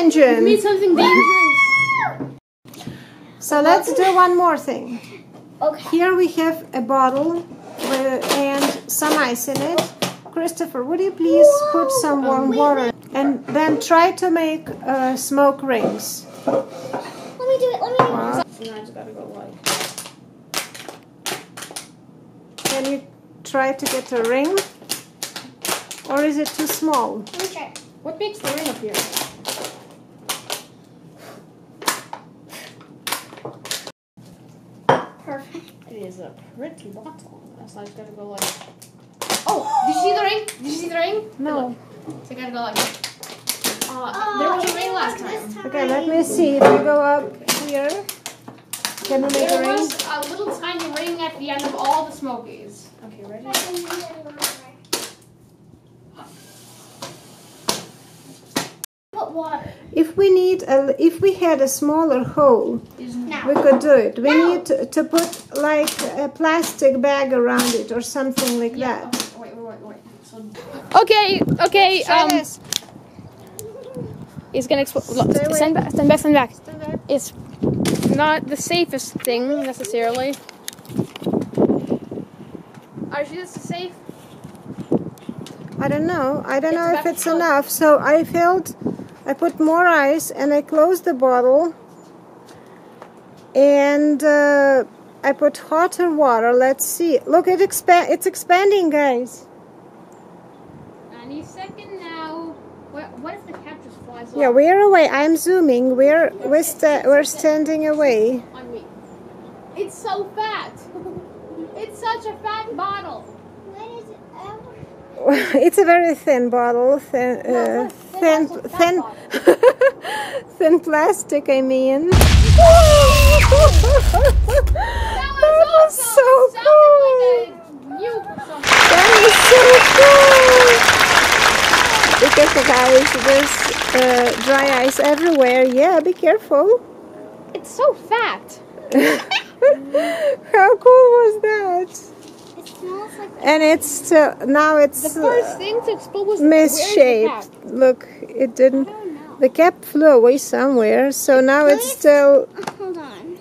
engine. Need something dangerous. So let's do one more thing. Okay. Here we have a bottle with, and some ice in it. Christopher, would you please put some warm water and then try to make uh, smoke rings? Let me do it. Let me do it. Now I just gotta go like. Can you try to get a ring? Or is it too small? Let me try. What makes the ring up Perfect. It is a pretty bottle. So I just gotta go like. Oh, did you see the ring? Did you see the ring? No. So I gotta go like. Uh, there was a ring last time. Okay, let me see. If we go up here, can we make a ring? There was a little tiny ring at the end of all the Smokies. Okay, ready? Put water. If we need a, if we had a smaller hole, Now. we could do it. We No. need to, to put like a plastic bag around it or something like Yeah. that. Okay, wait, wait, wait, wait. So. Okay, okay. Try Um, this. it's gonna explode. Stay away. Stand back. Stand back. Stand back. It's not the safest thing necessarily. Are you this safe? I don't know. I don't It's know if it's enough. So I filled, I put more ice and I closed the bottle. And uh, I put hotter water. Let's see. Look, it expand. It's expanding, guys. Any second now. What, what if the cap just flies Yeah, off we're away. I'm zooming. We're we're sta- we're standing away. on me? It's so fat. it's such a fat bottle. When is it ever? it's a very thin bottle, thin, uh, No, thin, it's a fat thin, thin plastic. I mean. that was so cool. like a nuke or something. That was so cool. Because guys, there's uh, dry ice everywhere. Yeah, be careful. It's so fat. How cool was that? It smells like. And it's still now it's The first thing to explode was misshaped. Look, it didn't. I don't know. The cap flew away somewhere, so now it's still. Oh, hold on.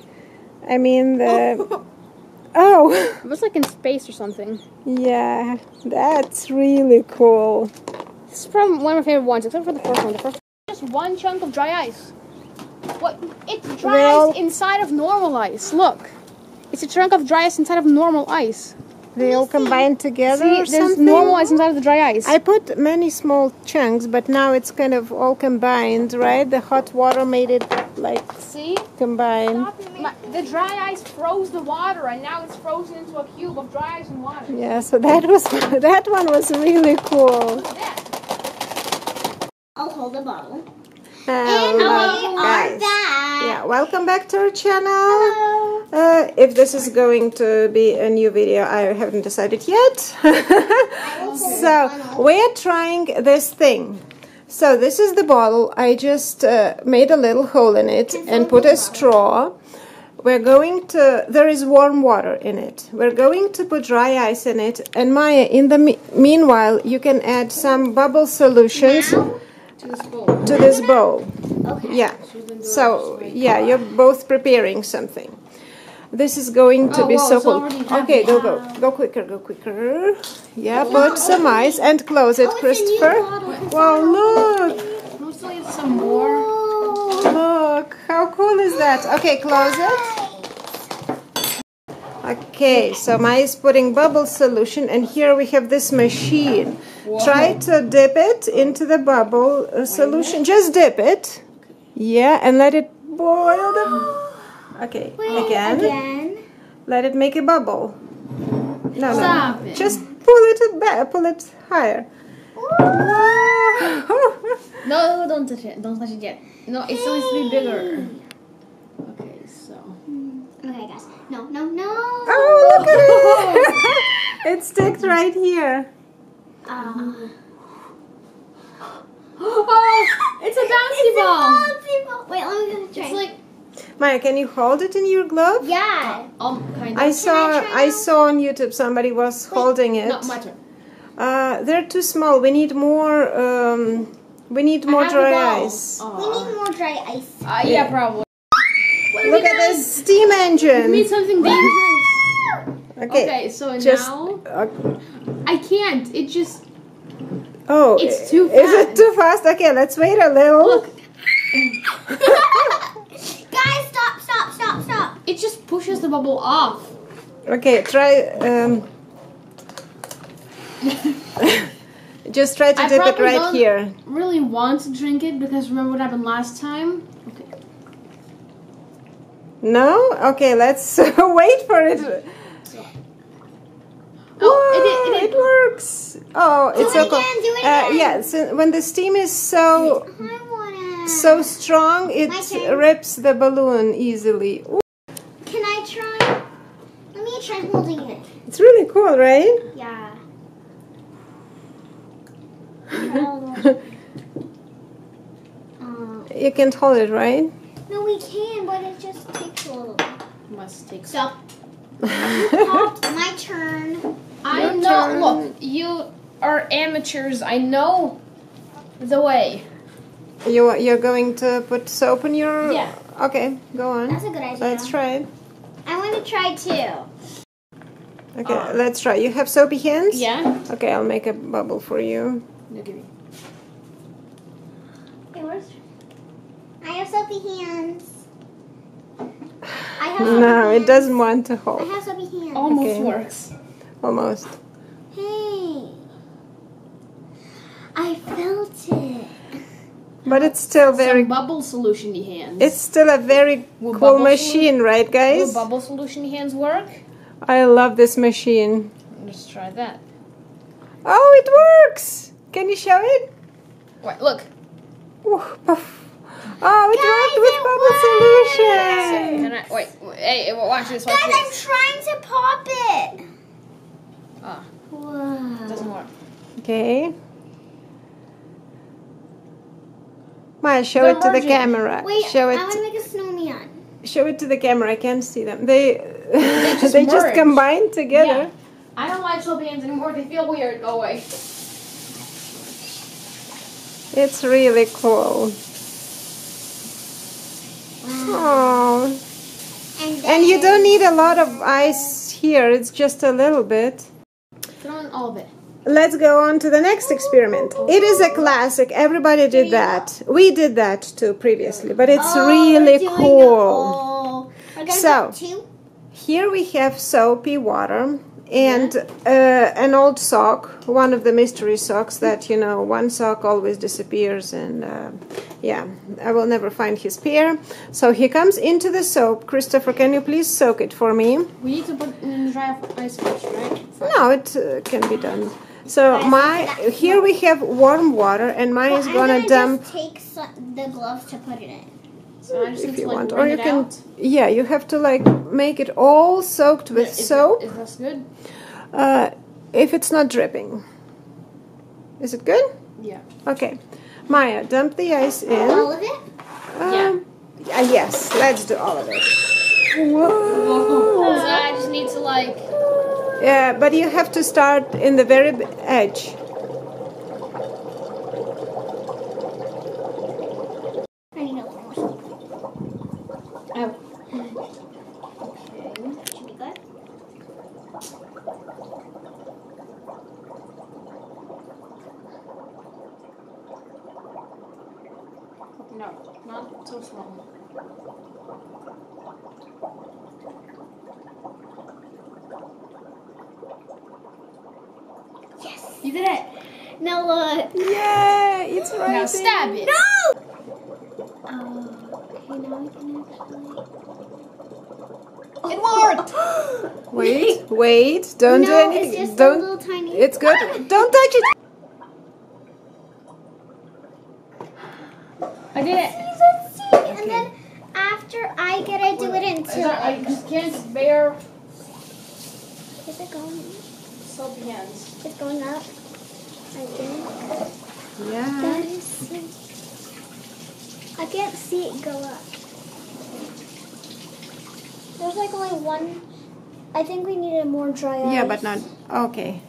I mean the. Oh, oh. It was like in space or something. yeah, that's really cool. It's is probably one of my favorite ones, except for the first one. The first just one chunk of dry ice. What? It's dry Well- ice inside of normal ice. Look, it's a chunk of dry ice inside of normal ice. They all combine together See, or there's something. normal ice inside of the dry ice. I put many small chunks, but now it's kind of all combined, right? The hot water made it like See, combine. My, the dry ice froze the water, and now it's frozen into a cube of dry ice and water. Yeah, so that was that one was really cool. I'll hold the bottle. Hello, we are guys. back. Yeah, welcome back to our channel. Hello. Uh, if this is going to be a new video, I haven't decided yet. so we're trying this thing. So this is the bottle. I just uh, made a little hole in it and put a straw. We're going to. There is warm water in it. We're going to put dry ice in it. And Maya, in the me- meanwhile, you can add some bubble solutions To this bowl. to this bowl. Okay. Yeah. So yeah, you're both preparing something. This is going to Oh, be wow, so cool. Okay, go go go quicker, go quicker. Yeah, put some ice and close it, Oh, it's Christopher. Wow, look, still need some more. Look, how cool is that? Okay, close it. Okay, so Maya is putting bubble solution, and here we have this machine. Try to dip it into the bubble uh, solution. Just dip it. Yeah, and let it boil. The... Okay, Wait, again. Again. Let it make a bubble. No, Stop no. it. Just pull it back. Pull it higher. Wow. No, don't touch it. Don't touch it yet. No, it's still needs to be bigger. Okay, so. Okay, guys. No, no, no. oh, look at it! it sticks right here. Um, Oh, it's a bouncy ball. A bouncy ball. Wait, let me get a try. It's like Maya, can you hold it in your glove? yeah. um kind of. I saw. try I, saw on YouTube somebody was holding it. No, my turn. Uh, they're too small. We need more um, We need more dry ball. ice. We need more dry ice. Uh, yeah, probably. Look at this steam engine. We need something dangerous. Okay. Okay, so Just. now uh, I can't. It just oh, It's too fast. Is it too fast? Okay, let's wait a little. look. It just pushes the bubble off. Okay, try. Um, just try to I dip it right don't- here. Really want to drink it because remember what happened last time? Okay. No? Okay, let's wait for it. Oh, Whoa, it did- it did. works. Oh, it's it so cool. again, Uh, yeah, so when the steam is so so strong, it rips the balloon easily. Ooh, Can I try? Let me try holding it. it's really cool, right? Yeah. Uh, you can't hold it, right? no, we can, but it just takes a little. Must take Stop. Popped. My turn. I Your know. turn. Look, you are amateurs. I know the way. You you're going to put soap in your Yeah. Okay, go on. That's a good idea. Let's try it. I want to try too. Okay, Uh. let's try. You have soapy hands? Yeah. Okay, I'll make a bubble for you. No, give me. Okay, where's? I have soapy hands. I have soapy No, it hands. doesn't want to hold. I hold. have soapy hands. Almost Okay. works. Almost. Hey. I felt it. But it's still very Some bubble solution hands. it's still a very Will cool machine, right Will guys? bubble solution hands work? I love this machine. Let's try that. Oh, it works! Can you show it? Wait, look. Ooh, puff. Oh, it Guys, worked with it bubble works! solution. Can I, wait, wait, hey, watch this, watch Guys, I'm trying to pop it. Ah, Whoa. doesn't work. Okay. Maya, show They're it to the merging. camera. Wait, show I want to make a snowman. Show it to the camera. I can't see them. They they just just, merge. combined together. Yeah. I don't like soap hands anymore. They feel weird. Go away. It's really cool. Oh, And, and you don't need a lot of ice here. It's just a little bit. Throw in all of it. Let's go on to the next experiment. It is a classic. Everybody did that. We did that too previously, but it's Oh, really cool. Oh. it all. So- two. Here we have soapy water and uh, an old sock, one of the mystery socks that, you know, one sock always disappears and, uh, yeah, I will never find his pair. So he comes into the soap. Christopher, can you please soak it for me? We need to put in the dry ice first, right? No, it uh, can be done. So my here we have warm water and mine is gonna dump just take so- the gloves to put it in. So I just need if you like want, wring or you can. out. Yeah, you have to like make it all soaked with Is soap. That, is that good? Uh, if it's not dripping. Is it good? Yeah. Okay. Maya, dump the ice in. All of it? Um, yeah, yes, let's do all of it. Whoa. So I just need to like. Yeah, but you have to start in the very edge. I need a little more soap. Oh. Should be good. No, not so small. Yes. You did it. Now look. Yeah, it's right. Now stab it. No! Oh, okay, now I can actually. It worked. Wait, wait, don't no, do anything. it's just don't. a little tiny. It's good. Don't touch it. I did it. See, let's see. And then after I get it, do it Is until. that- I just can't bear Is it going? soapy hands. It's going up. I think. Yeah. That is. I can't see it go up. There's like only one. I think we needed more dry ice. Yeah, but not. Okay.